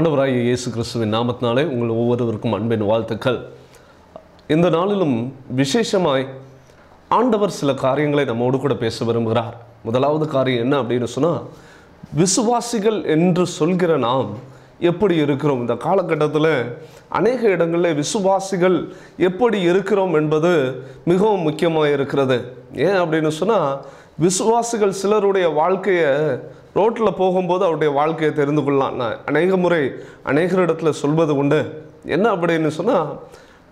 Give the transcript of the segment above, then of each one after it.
ஆண்டவராகிய இயேசு கிறிஸ்துவின் நாமத்தினாலே உங்கள் ஒவ்வொருவருக்கும் அன்பின் வாழ்த்துக்கள். இந்த நாளிலும் விசேஷமாய் ஆண்டவர் சில காரியங்களை நம்மோடு கூட பேச விரும்புகிறார். முதலாவது காரியம் என்ன அப்படின்னு சொன்னால் விசுவாசிகள் என்று சொல்கிற நாம் எப்படி இருக்கிறோம்? இந்த காலகட்டத்தில் அநேக இடங்களில் விசுவாசிகள் எப்படி இருக்கிறோம் என்பது மிகவும் முக்கியமாக இருக்கிறது. ஏன் அப்படின்னு சொன்னால் விசுவாசிகள் சிலருடைய வாழ்க்கையை ரோட்டில் போகும்போது அவருடைய வாழ்க்கையை தெரிந்து கொள்ளலாம். நான் அநேக முறை அநேகரிடத்தில் சொல்வது உண்டு. என்ன அப்படின்னு சொன்னால்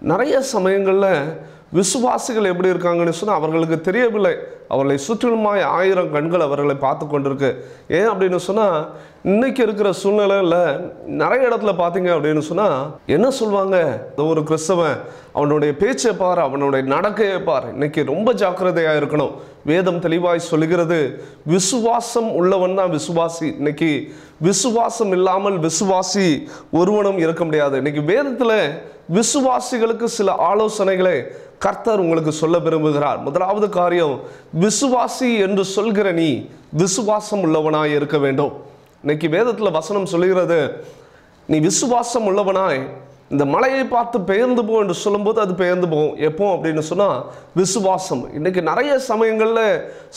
நிறைய சமயங்களில் விசுவாசிகள் எப்படி இருக்காங்கன்னு சொன்னால் அவர்களுக்கு தெரியவில்லை. அவர்களை சுற்றிலுமாய் ஆயிரம் கண்கள் அவர்களை பார்த்து கொண்டிருக்கு. ஏன் அப்படின்னு சொன்னால் இன்னைக்கு இருக்கிற சூழ்நிலையில் நிறைய இடத்துல பார்த்தீங்க அப்படின்னு சொன்னால் என்ன சொல்லுவாங்க இந்த ஒரு கிறிஸ்தவன் அவனுடைய பேச்சை பார் அவனுடைய நடக்கையை பார். இன்னைக்கு ரொம்ப ஜாக்கிரதையாக இருக்கணும். வேதம் தெளிவாய் சொல்லுகிறது விசுவாசம் உள்ளவன் தான் விசுவாசி. இன்னைக்கு விசுவாசம் இல்லாமல் விசுவாசி ஒருவனும் இருக்க முடியாது. இன்னைக்கு வேதத்தில் விசுவாசிகளுக்கு சில ஆலோசனைகளை கர்த்தர் உங்களுக்கு சொல்ல விரும்புகிறார். முதலாவது காரியம் விசுவாசி என்று சொல்கிற நீ விசுவாசம் உள்ளவனாய் இருக்க வேண்டும். இன்னைக்கு வேதத்தில் வசனம் சொல்லுகிறது நீ விசுவாசம் உள்ளவனாய் இந்த மலையை பார்த்து பெயர்ந்து போ என்று சொல்லும்போது அது பெயர்ந்து போகும். எப்போ அப்படின்னு சொன்னால் விசுவாசம். இன்னைக்கு நிறைய சமயங்களில்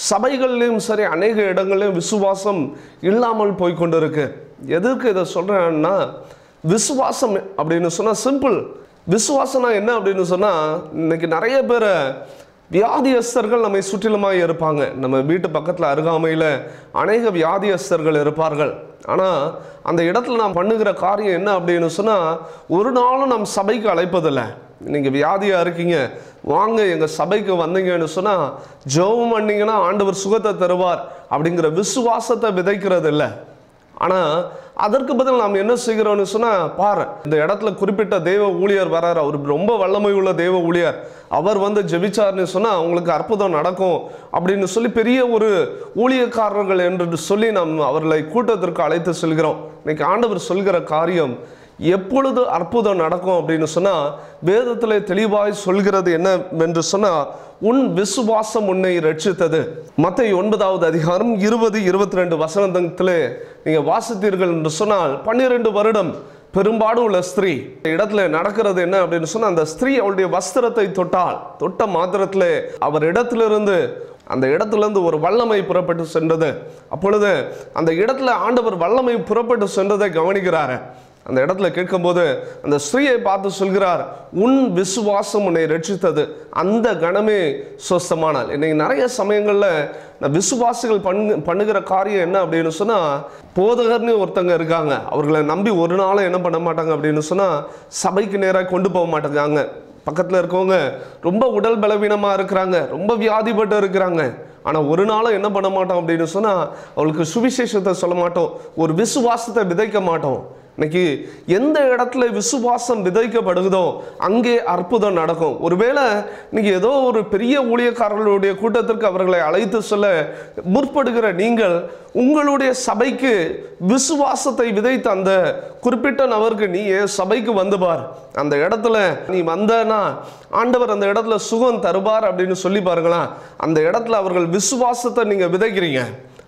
சபைகள்லேயும் சரி அநேக இடங்கள்லையும் விசுவாசம் இல்லாமல் போய் கொண்டு இருக்கு எதுக்கு இதை சொல்கிறேன்னா விசுவாசம் அப்படின்னு சொன்னால் சிம்பிள் விசுவாசம்னா என்ன அப்படின்னு சொன்னால் இன்னைக்கு நிறைய பேரை வியாதியஸ்தர்கள் நம்மை சுற்றிலுமாக இருப்பாங்க. நம்ம வீட்டு பக்கத்தில் அருகாமையில் அநேக வியாதியஸ்தர்கள் இருப்பார்கள். ஆனால் அந்த இடத்துல நாம் பண்ணுகிற காரியம் என்ன அப்படின்னு சொன்னால் ஒரு நாளும் நம் சபைக்கு அழைப்பதில்லை. நீங்கள் வியாதியாக இருக்கீங்க வாங்க எங்கள் சபைக்கு வந்தீங்கன்னு சொன்னால் ஜெபம் பண்ணீங்கன்னா ஆண்டவர் சுகத்தை தருவார் அப்படிங்கிற விசுவாசத்தை விதைக்கிறது இல்லை ஆனால் அதற்கு பதில் நாம் என்ன செய்கிறோம்னு சொன்னால் பாரு இந்த இடத்துல குறிப்பிட்ட தெய்வ ஊழியர் வரார். அவர் ரொம்ப வல்லமை உள்ள தெய்வ ஊழியர். அவர் வந்து ஜெபிச்சார்னு சொன்னால் அவங்களுக்கு அற்புதம் நடக்கும் அப்படின்னு சொல்லி பெரிய ஒரு ஊழியக்காரர்கள் என்று சொல்லி நாம் அவர்களை கூட்டத்திற்கு அழைத்து செல்கிறோம். இன்னைக்கு ஆண்டவர் சொல்கிற காரியம் எப்பொழுது அற்புதம் நடக்கும் அப்படின்னு சொன்னால் வேதத்தில் தெளிவாய் சொல்கிறது என்னவென்று சொன்னால் உன் விசுவாசம் உன்னை ரட்சித்தது மற்ற ஒன்பதாவது அதிகாரம் இருபது இருபத்தி ரெண்டு வசனத்திலே நீங்கள் வாசித்தீர்கள் என்று சொன்னால் பன்னிரெண்டு வருடம் பெரும்பாடும் உள்ள ஸ்திரீ இடத்துல நடக்கிறது என்ன அப்படின்னு சொன்னால் அந்த ஸ்திரீ அவளுடைய வஸ்திரத்தை தொட்டால் தொட்ட மாத்திரத்தில் அவர் இடத்திலிருந்து அந்த இடத்துலேருந்து ஒரு வல்லமை புறப்பட்டு சென்றது. அப்பொழுது அந்த இடத்துல ஆண்டவர் வல்லமை புறப்பட்டு சென்றதை கவனிக்கிறாரு. அந்த இடத்துல கேட்கும்போது அந்த ஸ்ரீயை பார்த்து சொல்கிறார் உன் விசுவாசம் உன்னை ரட்சித்தது. அந்த கணமே சுவஸ்தமானால் இன்னைக்கு நிறைய சமயங்களில் நான் விசுவாசிகள் பண்ணு பண்ணுகிற காரியம் என்ன அப்படின்னு சொன்னால் போதகர்னு ஒருத்தங்க இருக்காங்க. அவர்களை நம்பி ஒரு நாளும் என்ன பண்ண மாட்டாங்க அப்படின்னு சொன்னால் சபைக்கு நேராக கொண்டு போக மாட்டேங்காங்க பக்கத்தில் இருக்கவங்க ரொம்ப உடல் பலவீனமாக இருக்கிறாங்க ரொம்ப வியாதிப்பட்டு இருக்கிறாங்க. ஆனால் ஒரு நாளும் என்ன பண்ண மாட்டோம் அப்படின்னு சொன்னால் அவளுக்கு சுவிசேஷத்தை சொல்ல மாட்டோம். ஒரு விசுவாசத்தை விதைக்க மாட்டோம். இன்னைக்கு எந்த இடத்துல விசுவாசம் விதைக்கப்படுகிறதோ அங்கே அற்புதம் நடக்கும். ஒருவேளை நீங்கள் ஏதோ ஒரு பெரிய ஊழியக்காரர்களுடைய கூட்டத்திற்கு அவர்களை அழைத்து சொல்ல முற்படுகிற நீங்கள் உங்களுடைய சபைக்கு விசுவாசத்தை விதைத்த அந்த குறிப்பிட்ட நபருக்கு நீ ஏன் சபைக்கு வந்து பார். அந்த இடத்துல நீ வந்தனா ஆண்டவர் அந்த இடத்துல சுகம் தருவார் அப்படின்னு சொல்லி பாருங்களேன். அந்த இடத்துல அவர்கள் விசுவாசத்தை நீங்கள் விதைக்கிறீங்க.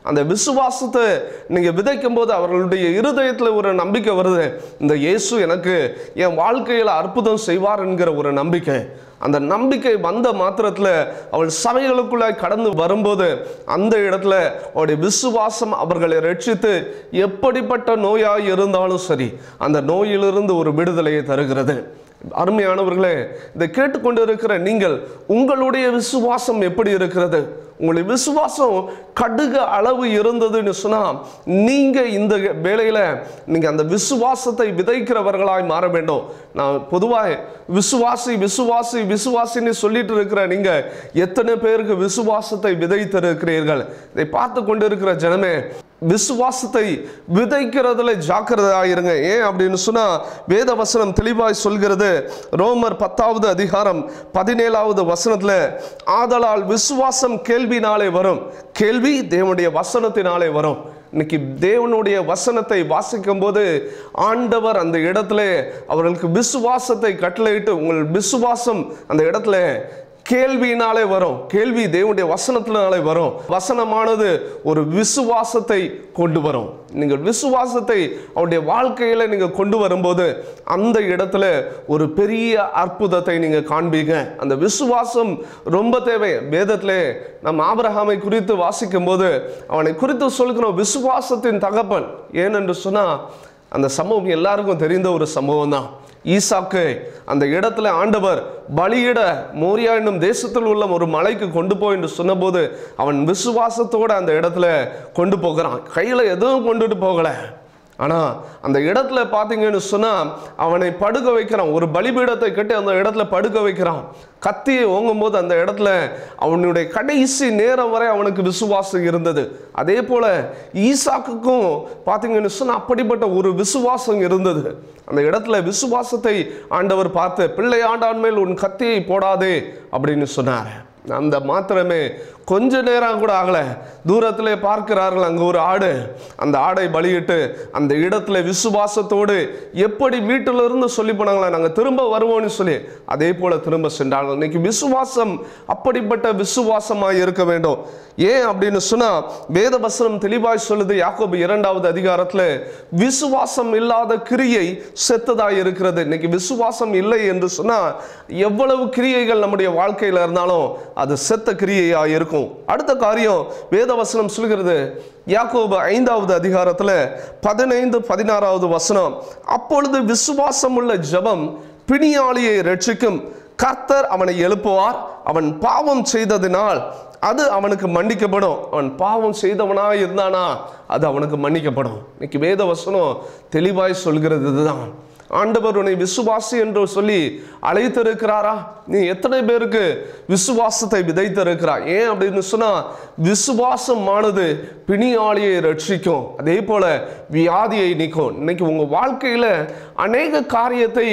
அந்த விசுவாசத்தை நீங்கள் விதைக்கும் போது அவர்களுடைய இருதயத்தில் ஒரு நம்பிக்கை வருது. இந்த இயேசு எனக்கு என் வாழ்க்கையில் அற்புதம் செய்வார் என்கிற ஒரு நம்பிக்கை. அந்த நம்பிக்கை வந்த மாத்திரத்தில் அவள் சபைகளுக்குள்ளே கடந்து வரும்போது அந்த இடத்துல அவருடைய விசுவாசம் அவர்களை ரட்சித்து எப்படிப்பட்ட நோயாக இருந்தாலும் சரி அந்த நோயிலிருந்து ஒரு விடுதலையை தருகிறது. அருமையானவர்களே இதை கேட்டுக்கொண்டு இருக்கிற நீங்கள் உங்களுடைய விசுவாசம் எப்படி இருக்கிறது? உங்களுடைய விசுவாசம் கடுகு அளவு இருந்ததுன்னு சொன்னால் நீங்கள் இந்த வேலையில் நீங்கள் அந்த விசுவாசத்தை விதைக்கிறவர்களாய் மாற வேண்டும். நான் பொதுவாக விசுவாசி விசுவாசி விசுவாசின்னு சொல்லிட்டு இருக்கிற நீங்கள் எத்தனை பேருக்கு விசுவாசத்தை விதைத்திருக்கிறீர்கள்? இதை பார்த்து கொண்டு இருக்கிற ஜனமே விசுவாசத்தை விதைக்கிறதுல ஜாக்கிரதையாக இருங்க. ஏன் அப்படின்னு சொன்னால் வேத வசனம் தெளிவாய் சொல்கிறது ரோமர் பத்தாவது அதிகாரம் பதினேழாவது வசனத்தில் ஆதலால் விசுவாசம் கேள்வினாலே வரும். கேள்வி தேவனுடைய வசனத்தினாலே வரும். இன்னைக்கு தேவனுடைய வசனத்தை வாசிக்கும் போது ஆண்டவர் அந்த இடத்துல அவர்களுக்கு விசுவாசத்தை கட்டளையிட்டு உங்கள் விசுவாசம் அந்த இடத்துல கேள்வியினாலே வரும். கேள்வி தேவனுடைய வசனத்தினாலே வரும். வசனமானது ஒரு விசுவாசத்தை கொண்டு வரும். நீங்கள் விசுவாசத்தை அவருடைய வாழ்க்கையில் நீங்கள் கொண்டு வரும்போது அந்த இடத்துல ஒரு பெரிய அற்புதத்தை நீங்கள் காண்பீங்க. அந்த விசுவாசம் ரொம்ப தேவை. வேதத்தில் நம்ம ஆபரகாமை குறித்து வாசிக்கும் போது அவனை குறித்து சொல்கிறோம் விசுவாசத்தின் தகப்பன். ஏனென்று சொன்னால் அந்த சம்பவம் எல்லாருக்கும் தெரிந்த ஒரு சம்பவம் தான் ஈசாக்கு அந்த இடத்துல ஆண்டவர் பலியிட மோரியா என்னும் தேசத்தில் உள்ள ஒரு மலைக்கு கொண்டு போ என்று சொன்னபோது அவன் விசுவாசத்தோட அந்த இடத்துல கொண்டு போகிறான். கையில் எதுவும் கொண்டுட்டு போகலை. ஆனால் அந்த இடத்துல பார்த்தீங்கன்னு சொன்னால் அவனை படுக்க வைக்கிறான். ஒரு பலிபீடத்தை கட்டி அந்த இடத்துல படுக்க வைக்கிறான். கத்தியை ஓங்கும்போது அந்த இடத்துல அவனுடைய கடைசி நேரம் வரை அவனுக்கு விசுவாசம் இருந்தது. அதே போல் ஈசாக்குக்கும் பார்த்தீங்கன்னு சொன்னால் அப்படிப்பட்ட ஒரு விசுவாசம் இருந்தது. அந்த இடத்துல விசுவாசத்தை ஆண்டவர் பார்த்து பிள்ளை ஆண்டான் மேல் உன் கத்தியை போடாதே அப்படின்னு சொன்னார். அந்த மாத்திரமே கொஞ்ச நேரம் கூட ஆகலை. தூரத்தில் பார்க்கிறார்கள் அங்கே ஒரு ஆடு. அந்த ஆடை பலியிட்டு அந்த இடத்துல விசுவாசத்தோடு எப்படி வீட்டிலிருந்து சொல்லி போனாங்களா நாங்கள் திரும்ப வருவோம்னு சொல்லி. அதே போல திரும்ப சென்றாங்க இன்னைக்கு விசுவாசம் அப்படிப்பட்ட விசுவாசமாக இருக்க வேண்டும். ஏன் அப்படின்னு சொன்னா வேத வசனம் தெளிவாய் சொல்லுது யாக்கோபு இரண்டாவது அதிகாரத்தில் விசுவாசம் இல்லாத கிரியை செத்ததாக இருக்கிறது. இன்னைக்கு விசுவாசம் இல்லை என்று சொன்னா எவ்வளவு கிரியைகள் நம்முடைய வாழ்க்கையில் இருந்தாலும் அது செத்த கிரியையாக இருக்கும். அடுத்த காரியம் வேத வசனம் சொல்கிறது. யாக்கோபு ஐந்தாவது அதிகாரத்தில் பதினைந்து பதினாறாவது வசனம். அப்பொழுது விசுவாசம் உள்ள ஜெபம் பிணியாளியை ரட்சிக்கும். கர்த்தர் அவனை எழுப்புவார். அவன் பாவம் செய்ததினால் அது அவனுக்கு மன்னிக்கப்படும். அவன் பாவம் செய்தவனாக இருந்தானா அது அவனுக்கு மன்னிக்கப்படும். இன்னைக்கு வேத வசனம் தெளிவாய் சொல்கிறது இதுதான். ஆண்டவர் உன்னை விசுவாசி என்று சொல்லி அழைத்திருக்கிறாரா? நீ எத்தனை பேருக்கு விசுவாசத்தை விதைத்திருக்கிறாய்? ஏன் அப்படின்னு சொன்னா விசுவாசமானது பிணியாளியை ரட்சிக்கும். அதே போல வியாதியை நீக்கும். இன்னைக்கு உங்கள் வாழ்க்கையில அநேக காரியத்தை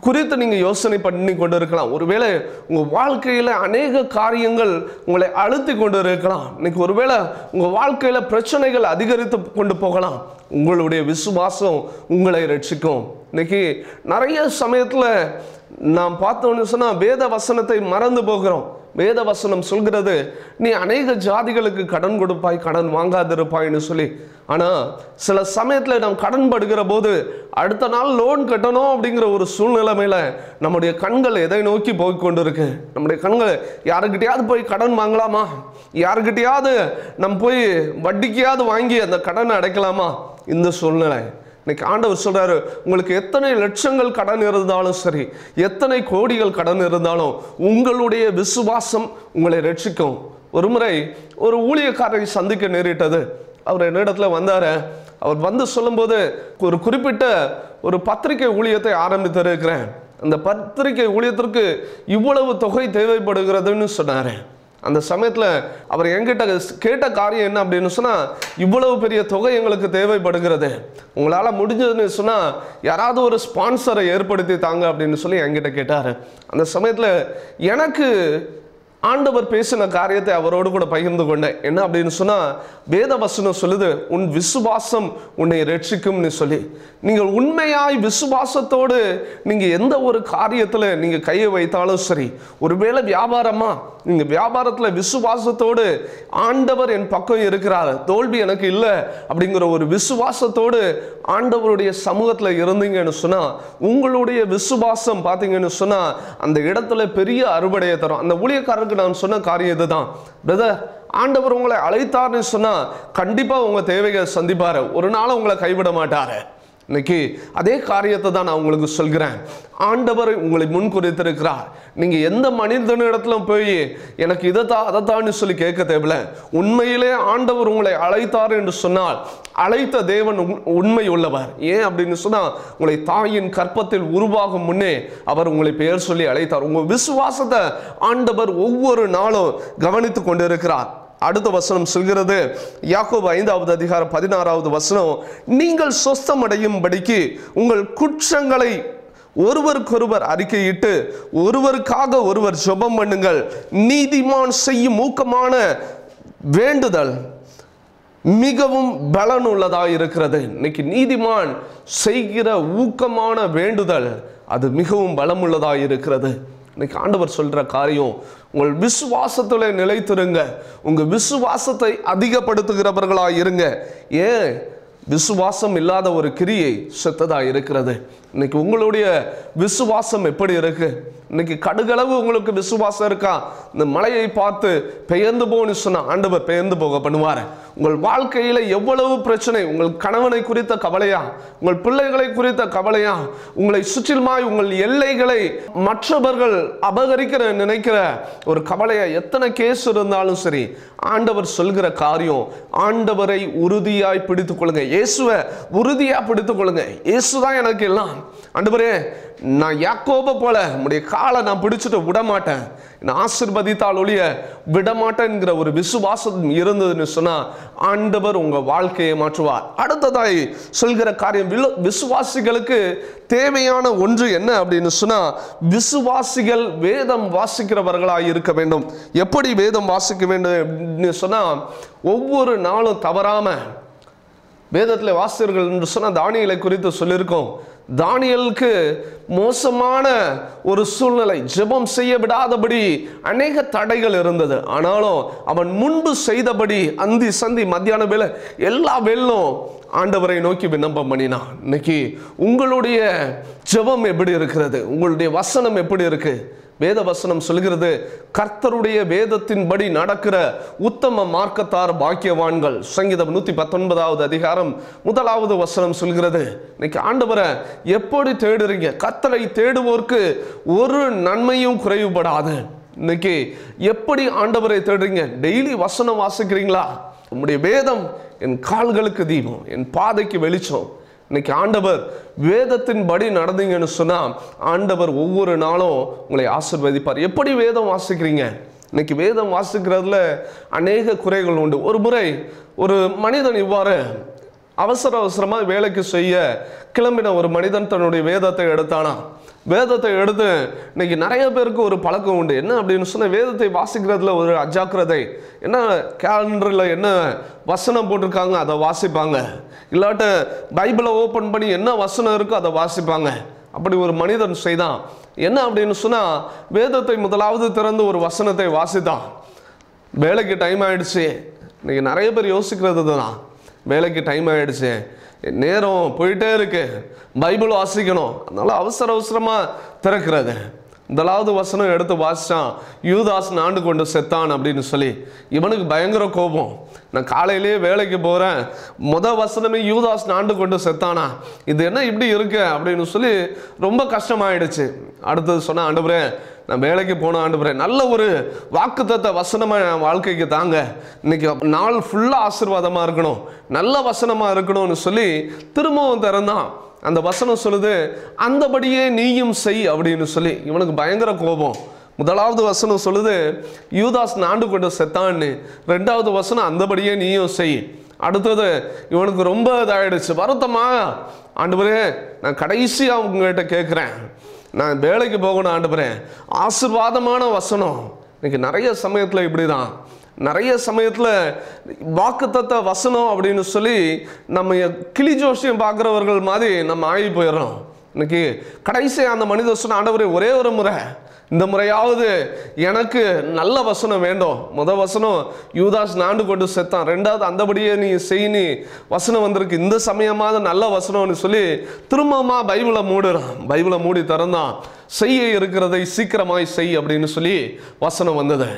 குறித்து நீங்கள் யோசனை பண்ணி கொண்டு இருக்கலாம் ஒருவேளை உங்கள் வாழ்க்கையில் அநேக காரியங்கள் உங்களை அழுத்தி கொண்டு இருக்கலாம் இன்னைக்கு ஒருவேளை உங்கள் வாழ்க்கையில் பிரச்சனைகள் அதிகரித்து கொண்டு போகலாம். உங்களுடைய விசுவாசம் உங்களை ரட்சிக்கும். இன்னைக்கு நிறைய சமயத்தில் நாம் பார்த்தோன்னு சொன்னால் வேத வசனத்தை மறந்து போகிறோம். வேதவசனம் சொல்கிறது நீ அநேக ஜாதிகளுக்கு கடன் கொடுப்பாய் கடன் வாங்காதிருப்பாய்னு சொல்லி. ஆனால் சில சமயத்தில் நாம் கடன் படுகிற போது அடுத்த நாள் லோன் கட்டணும் அப்படிங்கிற ஒரு சூழ்நிலைமையில் நம்முடைய கண்கள் எதை நோக்கி போய் கொண்டு இருக்கு நம்முடைய கண்கள் யாருக்கிட்டையாவது போய் கடன் வாங்கலாமா? யாருக்கிட்டையாவது நம்ம போய் வட்டிக்கையாவது வாங்கி அந்த கடனை அடைக்கலாமா? இந்த சூழ்நிலை. இன்னைக்கு ஆண்டவர் சொல்றாரு உங்களுக்கு எத்தனை லட்சங்கள் கடன் இருந்தாலும் சரி எத்தனை கோடிகள் கடன் இருந்தாலும் உங்களுடைய விசுவாசம் உங்களை ரட்சிக்கும். ஒரு முறை ஒரு ஊழியக்காரரை சந்திக்க நேரிட்டது. அவர் என்னிடத்துல வந்தார். அவர் வந்து சொல்லும்போது ஒரு குறிப்பிட்ட ஒரு பத்திரிகை ஊழியத்தை ஆரம்பித்திருக்கிறேன். அந்த பத்திரிகை ஊழியத்திற்கு இவ்வளவு தொகை தேவைப்படுகிறதுன்னு சொன்னார். அந்த சமயத்தில் அவர் என்கிட்ட கேட்ட காரியம் என்ன அப்படின்னு சொன்னால் இவ்வளவு பெரிய தொகை எங்களுக்கு தேவைப்படுகிறது. உங்களால் முடிஞ்சதுன்னு சொன்னால் யாராவது ஒரு ஸ்பான்சரை ஏற்படுத்தி தாங்க அப்படின்னு சொல்லி என்கிட்ட கேட்டார். அந்த சமயத்தில் எனக்கு ஆண்டவர் பேசின காரியத்தை அவரோடு கூட பகிர்ந்து கொண்டேன். என்ன அப்படின்னு சொன்னா வேத வசனம் சொல்லுது உன் விசுவாசம் உன்னை ரட்சிக்கும்னு சொல்லி. நீங்கள் உண்மையாய் விசுவாசத்தோடு நீங்க எந்த ஒரு காரியத்துல நீங்க கையை வைத்தாலும் சரி ஒருவேளை வியாபாரமா நீங்க வியாபாரத்துல விசுவாசத்தோடு ஆண்டவர் என் பக்கம் இருக்கிறார் தோல்வி எனக்கு இல்லை அப்படிங்கிற ஒரு விசுவாசத்தோடு ஆண்டவருடைய சமூகத்துல இருந்தீங்கன்னு சொன்னா உங்களுடைய விசுவாசம் பார்த்தீங்கன்னு சொன்னா அந்த இடத்துல பெரிய அறுவடையை தரும். அந்த ஊழியக்காரருக்கு நான் சொன்ன காரியம் இதுதான். பிரதர் ஆண்டவர் உங்களை அழைத்தார்னு சொன்னா கண்டிப்பா உங்க தேவைகளை சந்திப்பாரு. ஒரு நாள் உங்களை கைவிட மாட்டார். இன்னைக்கு அதே காரியத்தை தான் நான் உங்களுக்கு சொல்கிறேன். ஆண்டவர் உங்களை முன் குறித்திருக்கிறார் நீங்கள் எந்த மனிதனிடத்துல போய் எனக்கு இதைத்தான் அதைத்தான்னு சொல்லி கேட்க தேவையில்ல. உண்மையிலே ஆண்டவர் உங்களை அழைத்தார் என்று சொன்னால் அழைத்த தேவன் உண்- உண்மை உள்ளவர். ஏன் அப்படின்னு சொன்னால் உங்களை தாயின் கற்பத்தில் உருவாகும் முன்னே அவர் உங்களை பெயர் சொல்லி அழைத்தார். உங்கள் விசுவாசத்தை ஆண்டவர் ஒவ்வொரு நாளும் கவனித்து கொண்டிருக்கிறார். அடுத்த வசனம் சொல்கிறது. யாக்கோபு ஐந்தாவது அதிகாரம் பதினாறாவது வசனம் நீங்கள் சொஸ்தமடையும்படிக்கு உங்கள் குற்றங்களை ஒருவருக்கொருவர் அறிக்கையிட்டு ஒருவருக்காக ஒருவர் ஜெபம் பண்ணுங்கள். நீதிமான் செய்யும் ஊக்கமான வேண்டுதல் மிகவும் பலனுள்ளதாக இருக்கிறது. இன்னைக்கு நீதிமான் செய்கிற ஊக்கமான வேண்டுதல் அது மிகவும் பலமுள்ளதாக இருக்கிறது. இன்னைக்கு ஆண்டவர் சொல்கிற காரியம் உங்கள் விசுவாசத்தில் நிலைத்திருங்க. உங்கள் விசுவாசத்தை அதிகப்படுத்துகிறவர்களாக இருங்க. ஏன்? விசுவாசம் இல்லாத ஒரு கிரியை செத்ததாக இருக்கிறது. இன்னைக்கு உங்களுடைய விசுவாசம் எப்படி இருக்கு? இன்னைக்கு கடுகளவு உங்களுக்கு விசுவாசம் இருக்கா? இந்த மலையை பார்த்து பெயர்ந்து போன்னு சொன்ன ஆண்டவர் பெயர்ந்து போக பண்ணுவார். உங்கள் வாழ்க்கையில எவ்வளவு பிரச்சனை உங்கள் கணவனை குறித்த கவலையா? உங்கள் பிள்ளைகளை குறித்த கவலையா? உங்களை சுற்றிலுமாய் உங்கள் எல்லைகளை மற்றவர்கள் அபகரிக்கிற நினைக்கிற ஒரு கவலையா? எத்தனை கேஸ் இருந்தாலும் சரி ஆண்டவர் சொல்கிற காரியம் ஆண்டவரை உறுதியாய் பிடித்துக் கொள்ளுங்க. இயேசுவை உறுதியா பிடித்துக் கொள்ளுங்க. இயேசுதான் எனக்கு எல்லாம். ஆண்டவரே நான் யாக்கோப போல உடைய காலை நான் பிடிச்சிட்டு விடமாட்டேன். நான் ஆசிர்வதித்தால் ஒழிய விடமாட்டேங்கிற ஒரு விசுவாசம் இருந்ததுன்னு சொன்னால் ஆண்டவர் உங்கள் வாழ்க்கையை மாற்றுவார். அடுத்ததாய் சொல்கிற காரியம் வில- விசுவாசிகளுக்கு தேவையான ஒன்று என்ன அப்படின்னு சொன்னால் விசுவாசிகள் வேதம் வாசிக்கிறவர்களாக இருக்க வேண்டும். எப்படி வேதம் வாசிக்க வேண்டும்? அப்படின்னு ஒவ்வொரு நாளும் தவறாம வேதத்தில் வாசியர்கள் என்று சொன்ன தானியலை குறித்து சொல்லியிருக்கோம். தானியலுக்கு மோசமான ஒரு சூழ்நிலை. ஜெபம் செய்ய விடாதபடி அநேக தடைகள் இருந்தது. ஆனாலும் அவன் முன்பு செய்தபடி அந்தி சந்தி மத்தியான வேலை எல்லா வேலும் ஆண்டவரை நோக்கி விண்ணப்பம் பண்ணினான். இன்னைக்கு உங்களுடைய ஜெபம் எப்படி இருக்கிறது? உங்களுடைய வசனம் எப்படி இருக்குது வேத வசனம் சொல்கிறது கர்த்தருடைய வேதத்தின்படி நடக்கிற உத்தம மார்க்கத்தார் பாக்கியவான்கள். சங்கீதம் நூத்தி பத்தொன்பதாவது அதிகாரம் முதலாவது வசனம் சொல்கிறது. இன்னைக்கு ஆண்டவரை எப்படி தேடுறீங்க? கர்த்தரை தேடுவோருக்கு ஒரு நன்மையும் குறைவுபடாது. இன்னைக்கு எப்படி ஆண்டவரை தேடுறீங்க? டெய்லி வசனம் வாசிக்கிறீங்களா? உங்களுடைய வேதம் என் கால்களுக்கு தீபம் என் பாதைக்கு வெளிச்சம். இன்னைக்கு ஆண்டவர் வேதத்தின்படி நடந்தீங்கன்னு சொன்னால் ஆண்டவர் ஒவ்வொரு நாளும் உங்களை ஆசிர்வதிப்பார். எப்படி வேதம் வாசிக்கிறீங்க? இன்னைக்கு வேதம் வாசிக்கிறதுல அநேக குறைகள் உண்டு. ஒரு முறை ஒரு மனிதன் இவ்வாறு அவசர அவசரமாக வேலைக்கு செய்ய கிளம்பின ஒரு மனிதன் தன்னுடைய வேதத்தை எடுத்தானா? வேதத்தை எடுத்து இன்னைக்கு நிறைய பேருக்கு ஒரு பழக்கம் உண்டு. என்ன அப்படின்னு சொன்னால் வேதத்தை வாசிக்கிறதுல ஒரு அஜாக்கிரதை. என்ன கேலண்டரில் என்ன வசனம் போட்டிருக்காங்க அதை வாசிப்பாங்க. இல்லாட்ட பைபிளை ஓப்பன் பண்ணி என்ன வசனம் இருக்கோ அதை வாசிப்பாங்க. அப்படி ஒரு மனிதன் செய்தான். என்ன அப்படின்னு சொன்னால் வேதத்தை முதலாவது திறந்து ஒரு வசனத்தை வாசித்தான். வேலைக்கு டைம் ஆயிடுச்சு. இன்னைக்கு நிறைய பேர் யோசிக்கிறது தான். வேலைக்கு டைம் ஆகிடுச்சு நேரம் போயிட்டே இருக்கு. பைபிள் வாசிக்கணும். அதனால் அவசர அவசரமாக திறக்கிறது. முதலாவது வசனம் எடுத்து வாசித்தான் யூதாஸ் நாண்டு கொண்டு செத்தான் அப்படின்னு சொல்லி. இவனுக்கு பயங்கர கோபம். நான் காலையிலேயே வேலைக்கு போகிறேன் முத வசனமே யூதாஸ் நாண்டு கொண்டு செத்தானா? இது என்ன இப்படி இருக்கு அப்படின்னு சொல்லி ரொம்ப கஷ்டமாயிடுச்சு. அடுத்தது சொன்ன ஆண்டவரே நான் வேலைக்கு போன ஆண்டவரே நல்ல ஒரு வாக்குத்தத்த வசனமாக என் வாழ்க்கைக்கு தாங்க. இன்னைக்கு நாள் ஃபுல்லாக ஆசீர்வாதமாக இருக்கணும். நல்ல வசனமாக இருக்கணும்னு சொல்லி திரும்பவும் திறந்தான். அந்த வசனம் சொல்லுது அந்தபடியே நீயும் செய் அப்படின்னு சொல்லி. இவனுக்கு பயங்கர கோபம். முதலாவது வசனம் சொல்லுது யூதாஸ் நாண்டு கொண்டு செத்தான்னு. ரெண்டாவது வசனம் அந்தபடியே நீயும் செய் அடுத்தது இவனுக்கு ரொம்ப இதாகிடுச்சு வருத்தமா. ஆண்டு நான் கடைசியாக உங்ககிட்ட கேட்குறேன் நான் வேலைக்கு போகணும் ஆண்டுபுறேன் ஆசீர்வாதமான வசனம். இன்னைக்கு நிறைய சமயத்தில் இப்படி தான் நிறைய சமயத்தில் வாக்குத்தத்த வசனம் அப்படின்னு சொல்லி நம்ம கிளி ஜோஷியம் பார்க்குறவர்கள் மாதிரி நம்ம ஆகி போயிடுறோம். இன்னைக்கு கடைசியாக அந்த மனித சொன்ன ஆண்டவரே ஒரே ஒரு முறை இந்த முறையாவது எனக்கு நல்ல வசனம் வேண்டும். முத வசனம் யூதாஸ் நாண்டு கொண்டு செத்தான். ரெண்டாவது அந்தபடியே நீ செய் நீ வசனம் வந்திருக்கு. இந்த சமயமாவது நல்ல வசனம்னு சொல்லி திரும்பமா பைபிளை மூடுறான். பைபிளை மூடி திறந்தான். செய்ய இருக்கிறதை சீக்கிரமாய் செய் அப்படின்னு சொல்லி வசனம் வந்தது.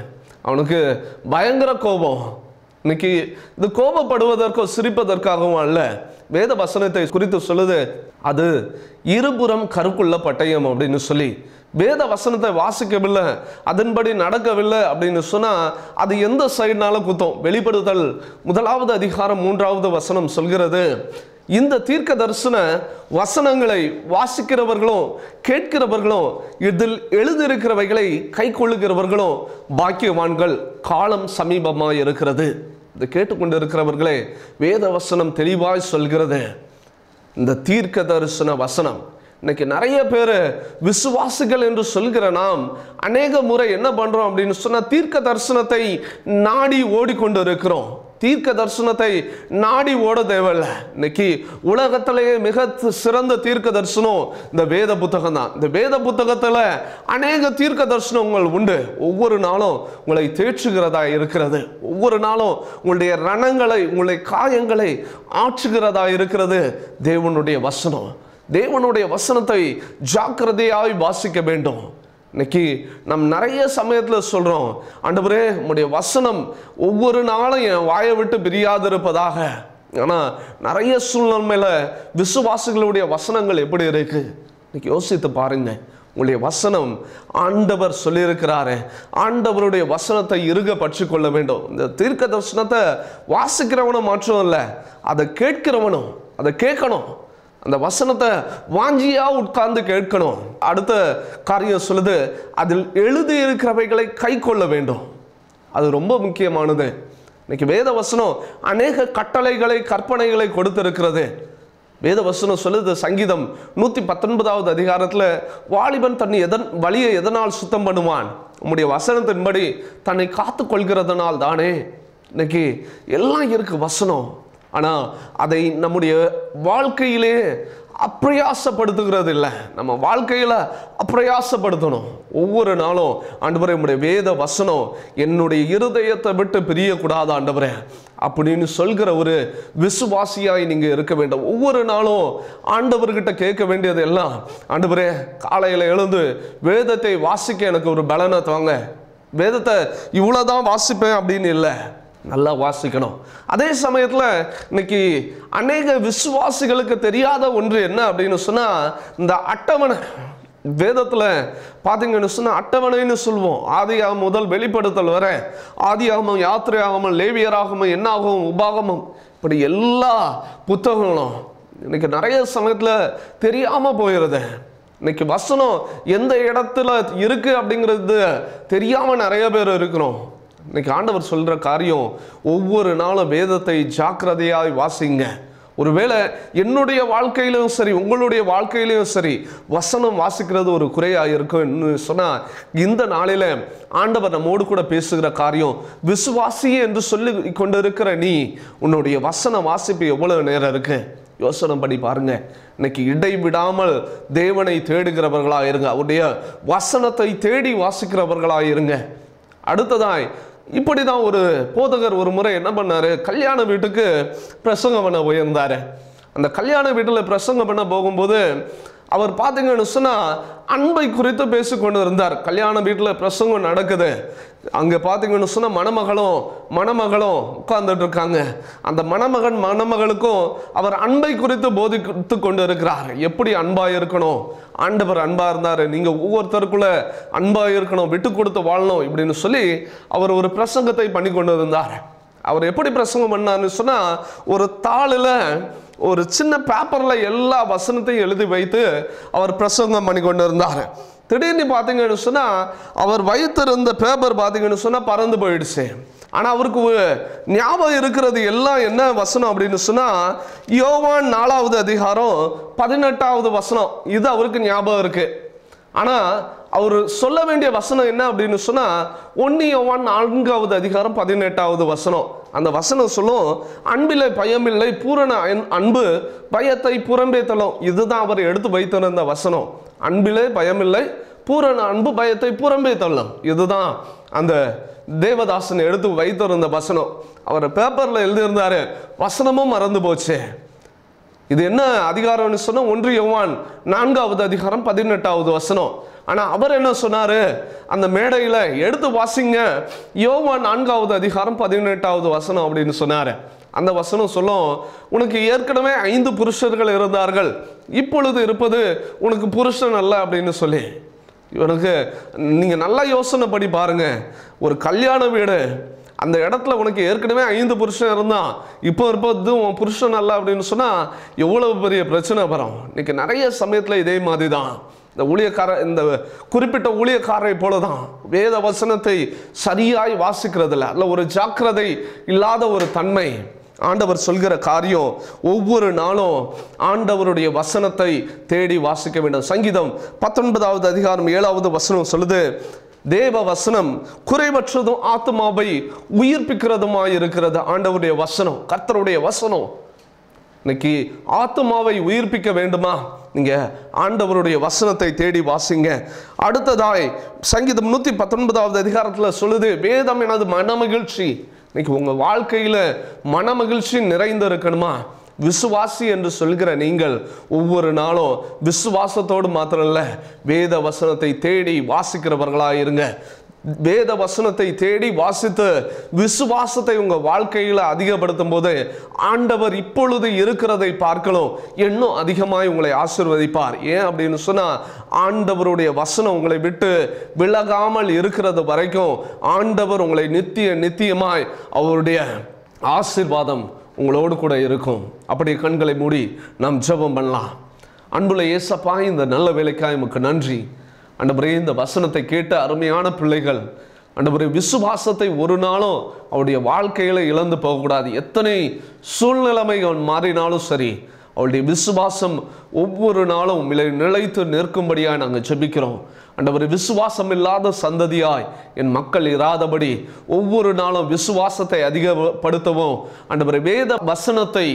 அவனுக்கு பயங்கர கோபம். இன்னைக்கு இது கோபப்படுவதற்கோ சிரிப்பதற்காகவும் அல்ல. வேத வசனத்தை குறித்து சொல்லுது. அது இருபுறம் கருக்குள்ள பட்டயம் அப்படின்னு சொல்லி வேத வசனத்தை வாசிக்கவில்லை அதன்படி நடக்கவில்லை அப்படின்னு சொன்னால் அது எந்த சைடுனாலும் குத்தம். வெளிப்படுதல் முதலாவது அதிகாரம் மூன்றாவது வசனம் சொல்கிறது இந்த தீர்க்க தரிசன வசனங்களை வாசிக்கிறவர்களும் கேட்கிறவர்களும் இதில் எழுதியிருக்கிறவைகளை கை கொள்ளுகிறவர்களும் பாக்கியவான்கள். காலம் சமீபமாக இருக்கிறது. இதை கேட்டுக்கொண்டு இருக்கிறவர்களே வேத வசனம் தெளிவாய் சொல்கிறது இந்த தீர்க்க தரிசன வசனம் இன்னைக்கு நிறைய பேர் விசுவாசிகள் என்று சொல்கிற நாம் அநேக முறை என்ன பண்றோம் அப்படின்னு சொன்னா தீர்க்க தரிசனத்தை நாடி ஓடிக்கொண்டு இருக்கிறோம் தீர்க்க தரிசனத்தை நாடி ஓட தேவையில்ல. இன்னைக்கு உலகத்திலேயே மிக சிறந்த தீர்க்க தரிசனம் இந்த வேத புத்தகம் தான். இந்த வேத புத்தகத்தில் அநேக தீர்க்க தரிசனங்கள் உண்டு. ஒவ்வொரு நாளும் உங்களை தேற்றுகிறதா இருக்கிறது. ஒவ்வொரு நாளும் உங்களுடைய ரணங்களை உங்களுடைய காயங்களை ஆற்றுகிறதா இருக்கிறது. தேவனுடைய வசனம். தேவனுடைய வசனத்தை ஜாக்கிரதையாய் வாசிக்க வேண்டும். இன்னைக்கு நம் நிறைய சமயத்தில் சொல்கிறோம் ஆண்டவரே உங்களுடைய வசனம் ஒவ்வொரு நாளும் என் வாயை விட்டு பிரியாதிருப்பதாக. ஆனால் நிறைய சூழ்நிலையில் விசுவாசிகளுடைய வசனங்கள் எப்படி இருக்கு? இன்னைக்கு யோசித்து பாருங்க. உங்களுடைய வசனம் ஆண்டவர் சொல்லியிருக்கிறாரு. ஆண்டவருடைய வசனத்தை இறுக பற்றி கொள்ள வேண்டும். இந்த தீர்க்க தரிசனத்தை வாசிக்கிறவனும் மாற்றம் இல்லை அதை கேட்கிறவனும் அதை கேட்கணும். அந்த வசனத்தை வாஞ்சியாக உட்கார்ந்து கேட்கணும். அடுத்த காரியம் சொல்லுது அதில் எழுதி இருக்கிறவைகளை கை கொள்ள வேண்டும். அது ரொம்ப முக்கியமானது. இன்னைக்கு வேத வசனம் அநேக கட்டளைகளை கற்பனைகளை கொடுத்திருக்கிறது. வேத வசனம் சொல்லுது சங்கீதம் நூற்றி பத்தொன்பதாவது அதிகாரத்தில் வாலிபன் தன் எதன் வழியை எதனால் சுத்தம் பண்ணுவான்? உம்முடைய வசனத்தின்படி தன்னை காத்து கொள்கிறதுனால் தானே? இன்னைக்கு எல்லாம் இருக்கு வசனம். ஆனால் அதை நம்முடைய வாழ்க்கையிலே அப்பிரயாசப்படுத்துகிறது இல்லை நம்ம வாழ்க்கையில் அப்பிரயாசப்படுத்தணும். ஒவ்வொரு நாளும் ஆண்டவரே நம்முடைய வேத வசனம் என்னுடைய இருதயத்தை விட்டு பிரியக்கூடாது ஆண்டவரே அப்படின்னு சொல்கிற ஒரு விசுவாசியாய் நீங்கள் இருக்க வேண்டும். ஒவ்வொரு நாளும் ஆண்டவர்கிட்ட கேட்க வேண்டியது எல்லாம் ஆண்டவரே காலையில் எழுந்து வேதத்தை வாசிக்க எனக்கு ஒரு பலனை தாங்க. வேதத்தை இவ்வளோதான் வாசிப்பேன் அப்படின்னு இல்லை. நல்லா வாசிக்கணும். அதே சமயத்தில் இன்னைக்கு அநேக விசுவாசிகளுக்கு தெரியாத ஒன்று என்ன அப்படின்னு சொன்னால் இந்த அட்டவணை வேதத்தில் பார்த்தீங்கன்னு சொன்னால் அட்டவணைன்னு சொல்லுவோம். ஆதியாகமம் முதல் வெளிப்படுத்தல் வர ஆதியாகமம் யாத்திரையாகமம் லேவியராகமம் என்னாகும் உபாகமம் இப்படி எல்லா புத்தகங்களும் இன்னைக்கு நிறைய சமயத்தில் தெரியாமல் போயிடுது இன்னைக்கு வசனம் எந்த இடத்துல இருக்குது அப்படிங்கிறது தெரியாமல் நிறைய பேர் இருக்கிறோம். இன்னைக்கு ஆண்டவர் சொல்கிற காரியம் ஒவ்வொரு நாளும் வேதத்தை ஜாக்கிரதையாய் வாசிங்க. ஒருவேளை என்னுடைய வாழ்க்கையிலும் சரி உங்களுடைய வாழ்க்கையிலும் சரி வசனம் வாசிக்கிறது ஒரு குறையாக இருக்கும்னு சொன்னால் இந்த நாளில் ஆண்டவர் நம்மோடு கூட பேசுகிற காரியம் விசுவாசியே என்று சொல்லி கொண்டு இருக்கிற நீ உன்னுடைய வசன வாசிப்பு எவ்வளவு நேரம் இருக்கு? யோசனை பண்ணி பாருங்க. இன்னைக்கு இடைவிடாமல் தேவனை தேடுகிறவர்களாக இருங்க. அவருடைய வசனத்தை தேடி வாசிக்கிறவர்களாக இருங்க. அடுத்ததாய் இப்படி தான் ஒரு போதகர் ஒரு முறை என்ன பண்ணாரு? கல்யாண வீட்டுக்கு பிரசங்கம் பண்ண உயர்ந்தார். அந்த கல்யாண வீட்டில் பிரசங்கம் பண்ண போகும்போது அவர் பார்த்தீங்கன்னு சொன்னால் அன்பை குறித்து பேசிக்கொண்டு இருந்தார். கல்யாண வீட்டில் பிரசங்கம் நடக்குது. அங்கே பார்த்தீங்கன்னு சொன்னால் மணமகளும் மணமகளும் உட்கார்ந்துட்டு இருக்காங்க. அந்த மணமகன் மணமகளுக்கும் அவர் அன்பை குறித்து போதித்து கொண்டு இருக்கிறார். எப்படி அன்பாக இருக்கணும்? ஆண்டவர் அன்பாக இருந்தார். நீங்கள் ஒவ்வொருத்தருக்குள்ள அன்பாக இருக்கணும் விட்டு கொடுத்து வாழணும் இப்படின்னு சொல்லி அவர் ஒரு பிரசங்கத்தை பண்ணி கொண்டு இருந்தார் அவர் எப்படி பிரசங்கம் பண்ணார்னு சொன்னால் ஒரு தாளில் ஒரு சின்ன பேப்பரில் எல்லா வசனத்தையும் எழுதி வைத்து அவர் பிரசங்கம் பண்ணி கொண்டு இருந்தார் திடீர்னு பார்த்தீங்கன்னு சொன்னால் அவர் வைத்திருந்த பேப்பர் பார்த்தீங்கன்னு சொன்னால் பறந்து போயிடுச்சு. ஆனால் அவருக்கு ஞாபகம் இருக்கிறது எல்லாம் என்ன வசனம் அப்படின்னு சொன்னால் யோவான் நாலாவது அதிகாரம் பதினெட்டாவது வசனம். இது அவருக்கு ஞாபகம் இருக்குது ஆனால் அவர் சொல்ல வேண்டிய வசனம் என்ன அப்படின்னு சொன்னால் ஒன்று யோவான் நான்காவது அதிகாரம் பதினெட்டாவது வசனம். அந்த வசனம் சொல்லும் அன்பில்லை பயமில்லை பூரண அன்பு பயத்தை புறம்பே தள்ளும் இதுதான் அவர் எடுத்து வைத்திருந்த வசனம். அன்பிலே பயமில்லை பூரண அன்பு பயத்தை புறம்பே தள்ளும் இதுதான் அந்த தேவதாசன் எடுத்து வைத்திருந்த வசனம். அவர் பேப்பரில் எழுதியிருந்தாரு வசனமும் மறந்து போச்சு. இது என்ன அதிகாரம்னு சொன்னா ஒன்று யோவான் நான்காவது அதிகாரம் பதினெட்டாவது வசனம். ஆனா அவர் என்ன சொன்னாரு? அந்த மேடையில எடுத்து வாசிங்க. யோவான் நான்காவது அதிகாரம் பதினெட்டாவது வசனம் அப்படின்னு சொன்னாரு. அந்த வசனம் சொல்லும் உனக்கு ஏற்கனவே ஐந்து புருஷர்கள் இருந்தார்கள். இப்பொழுது இருப்பது உனக்கு புருஷன் அல்ல அப்படின்னு சொல்லி. இவனுக்கு நீங்க நல்லா யோசனை பண்ணி பாருங்க. ஒரு கல்யாண வீடு அந்த இடத்துல உனக்கு ஏற்கனவே ஐந்து புருஷன் இருந்தான். இப்போ இருப்பது உன் புருஷன் அல்ல அப்படின்னு சொன்னால் எவ்வளவு பெரிய பிரச்சனை வரும். இன்னைக்கு நிறைய சமயத்தில் இதே மாதிரி தான் இந்த ஊழியக்கார இந்த குறிப்பிட்ட ஊழியக்காரரை போல தான் வேத வசனத்தை சரியாய் வாசிக்கிறதில்ல. அல்ல ஒரு ஜாக்கிரதை இல்லாத ஒரு தன்மை. ஆண்டவர் சொல்கிற காரியம் ஒவ்வொரு நாளும் ஆண்டவருடைய வசனத்தை தேடி வாசிக்க வேண்டும். சங்கீதம் பத்தொன்பதாவது அதிகாரம் ஏழாவது வசனம் சொல்லுது தேவ வசனம் குறைவற்றதும் ஆத்மாவை உயிர்ப்பிக்கிறதுமாய் இருக்கிறது ஆண்டவருடைய வசனம் கர்த்தருடைய வசனம். இன்னைக்கு ஆத்மாவை உயிர்ப்பிக்க வேண்டுமா? நீங்க ஆண்டவருடைய வசனத்தை தேடி வாசிங்க. அடுத்ததாய் சங்கீதம் நூத்தி பத்தொன்பதாவது அதிகாரத்துல சொல்லுது வேதம் எனது மனமகிழ்ச்சி. இன்னைக்கு உங்க வாழ்க்கையில மனமகிழ்ச்சி நிறைந்து இருக்கணுமா விசுவாசி என்று சொல்கிற நீங்கள் ஒவ்வொரு நாளும் விசுவாசத்தோடு மாத்திரம் இல்லை வேத வசனத்தை தேடி வாசிக்கிறவர்களாக இருங்க வேத வசனத்தை தேடி வாசித்து விசுவாசத்தை உங்கள் வாழ்க்கையில் அதிகப்படுத்தும் போது ஆண்டவர் இப்பொழுது இருக்கிறதை பார்க்கலாம் இன்னும் அதிகமாய் உங்களை ஆசிர்வதிப்பார். ஏன் அப்படின்னு சொன்னால் ஆண்டவருடைய வசனம் உங்களை விட்டு விலகாமல் இருக்கிறது வரைக்கும் ஆண்டவர் உங்களை நித்திய நித்தியமாய் அவருடைய ஆசீர்வாதம் உங்களோடு கூட இருக்கும். அப்படி கண்களை மூடி நாம் ஜெபம் பண்ணலாம். அன்புல ஏசப்பா இந்த நல்ல வேலைக்காய் உமக்கு நன்றி. ஆண்டவரே இந்த வசனத்தை கேட்ட அருமையான பிள்ளைகள் ஆண்டவரே விசுவாசத்தை ஒரு நாளும் அவருடைய வாழ்க்கையில் இழந்து போகக்கூடாது. எத்தனை சூழ்நிலைமை அவன் மாறினாலும் சரி அவளுடைய விசுவாசம் ஒவ்வொரு நாளும் நிலை நிலைத்து நிற்கும்படியாய் நாங்கள் ஜெபிக்கிறோம். அண்டவர் விசுவாசம் இல்லாத சந்ததியாய் என் மக்கள் இராதபடி ஒவ்வொரு நாளும் விசுவாசத்தை அதிகப்படுத்தவும் அண்டவர் வேத வசனத்தை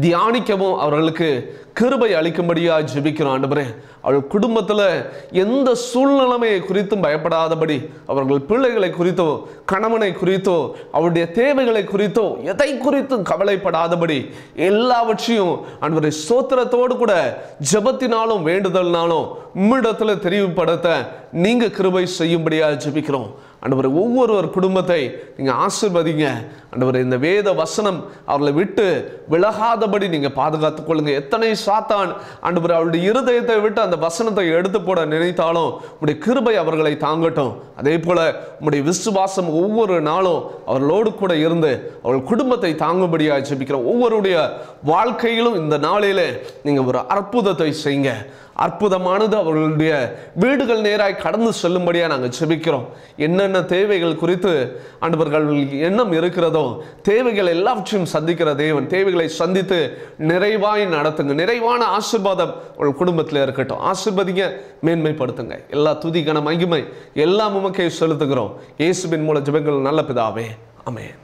தியானிக்கவும் அவர்களுக்கு கிருபை அளிக்கும்படியாக ஜெபிக்கிறோம் ஆண்டவரே. அவள் குடும்பத்தில் எந்த சூழ்நிலைமையை குறித்தும் பயப்படாதபடி அவர்கள் பிள்ளைகளை குறித்தோ கணவனை குறித்தோ அவருடைய தேவைகளை குறித்தோ எதை குறித்தும் கவலைப்படாதபடி எல்லாவற்றையும் அன்பரை சோத்திரத்தோடு கூட ஜெபத்தினாலும் வேண்டுதல்னாலும் உம்மிடத்துல தெரிவுபடுத்த நீங்க கிருபை செய்யும்படியா ஜெபிக்கிறோம். ஆண்டவர் ஒவ்வொருவர் குடும்பத்தை நீங்கள் ஆசிர்வதிங்க. ஆண்டவர் இந்த வேத வசனம் அவர்களை விட்டு விலகாதபடி நீங்கள் பாதுகாத்து கொள்ளுங்க. எத்தனை சாத்தான் ஆண்டவர் அவருடைய இருதயத்தை விட்டு அந்த வசனத்தை எடுத்து போட நினைத்தாலும் உடைய கிருபை அவர்களை தாங்கட்டும். அதே போல் உங்களுடைய விசுவாசம் ஒவ்வொரு நாளும் அவர்களோடு கூட இருந்து அவர்கள் குடும்பத்தை தாங்கும்படியாக ஜெபிக்கிறோம் ஒவ்வொருடைய வாழ்க்கையிலும் இந்த நாளிலே நீங்கள் ஒரு அற்புதத்தை செய்யுங்க. அற்புதமானது அவர்களுடைய வீடுகள் நேராய் கடந்து செல்லும்படியாக நாங்கள் செபிக்கிறோம் என்னென்ன தேவைகள் குறித்து அன்பர்கள் எண்ணம் இருக்கிறதோ தேவைகள் எல்லாவற்றையும் சந்திக்கிற தேவன். தேவைகளை சந்தித்து நிறைவாய் நடத்துங்க. நிறைவான ஆசிர்வாதம் உங்கள் குடும்பத்தில் இருக்கட்டும். ஆசிர்வதிங்க மேன்மைப்படுத்துங்க. எல்லா துதி கன மகிமை எல்லாம் உமக்கே செலுத்துகிறோம். இயேசுவின் மூல ஜபங்கள் நல்ல பிதாவே. ஆமென்.